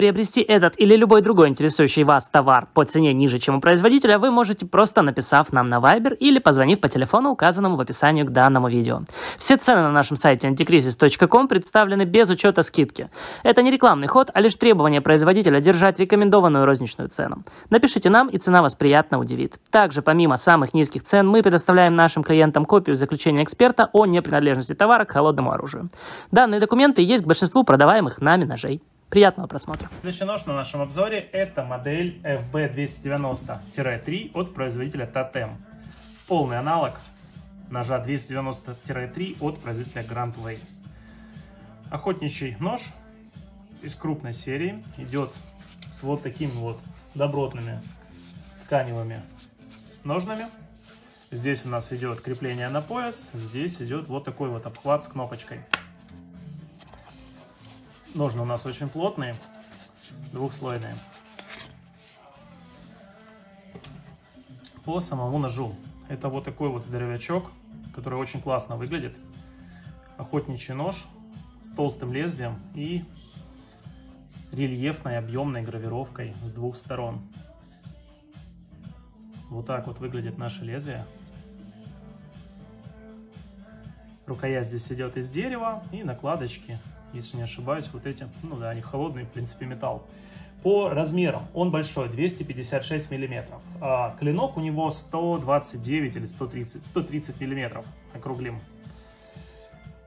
Приобрести этот или любой другой интересующий вас товар по цене ниже, чем у производителя, вы можете просто написав нам на Viber или позвонив по телефону, указанному в описании к данному видео. Все цены на нашем сайте antikrisis.com представлены без учета скидки. Это не рекламный ход, а лишь требование производителя держать рекомендованную розничную цену. Напишите нам, и цена вас приятно удивит. Также, помимо самых низких цен, мы предоставляем нашим клиентам копию заключения эксперта о непринадлежности товара к холодному оружию. Данные документы есть к большинству продаваемых нами ножей. Приятного просмотра. Следующий нож на нашем обзоре это модель FB290-3 от производителя Totem. Полный аналог ножа 290-3 от производителя Grand Way. Охотничий нож из крупной серии идет с вот такими вот добротными тканевыми ножнами. Здесь у нас идет крепление на пояс, здесь идет вот такой вот обхват с кнопочкой. Ножны у нас очень плотные, двухслойные. По самому ножу. Это вот такой вот здоровячок, который очень классно выглядит. Охотничий нож с толстым лезвием и рельефной объемной гравировкой с двух сторон. Вот так вот выглядит наше лезвие. Рукоять здесь идет из дерева и накладочки если не ошибаюсь, вот эти, ну да, они холодные, в принципе, металл. По размерам он большой, 256 миллиметров. А клинок у него 129 или 130, 130 миллиметров, округлим.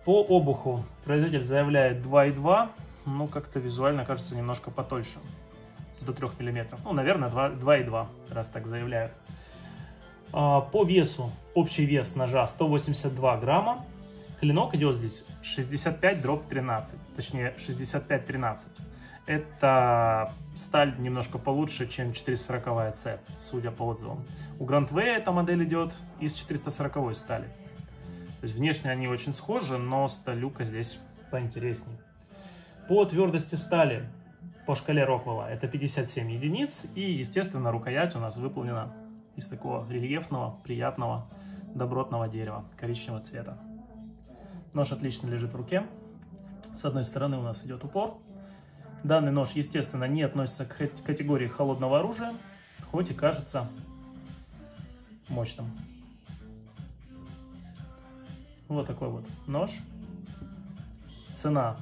По обуху производитель заявляет 2,2, ну как-то визуально кажется немножко потольше, до 3 миллиметров. Ну, наверное, 2,2, раз так заявляют. А, по весу, общий вес ножа 182 грамма, Клинок идет здесь 65 дробь 13, точнее 65 13. Это сталь немножко получше, чем 440 C, судя по отзывам. У Grand V эта модель идет из 440 стали. То есть внешне они очень схожи, но сталюка здесь поинтереснее. По твердости стали по шкале Роквелла это 57 единиц. И, естественно, рукоять у нас выполнена из такого рельефного, приятного, добротного дерева коричневого цвета. Нож отлично лежит в руке. С одной стороны у нас идет упор. Данный нож, естественно, не относится к категории холодного оружия, хоть и кажется мощным. Вот такой вот нож. Цена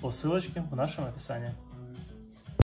по ссылочке в нашем описании.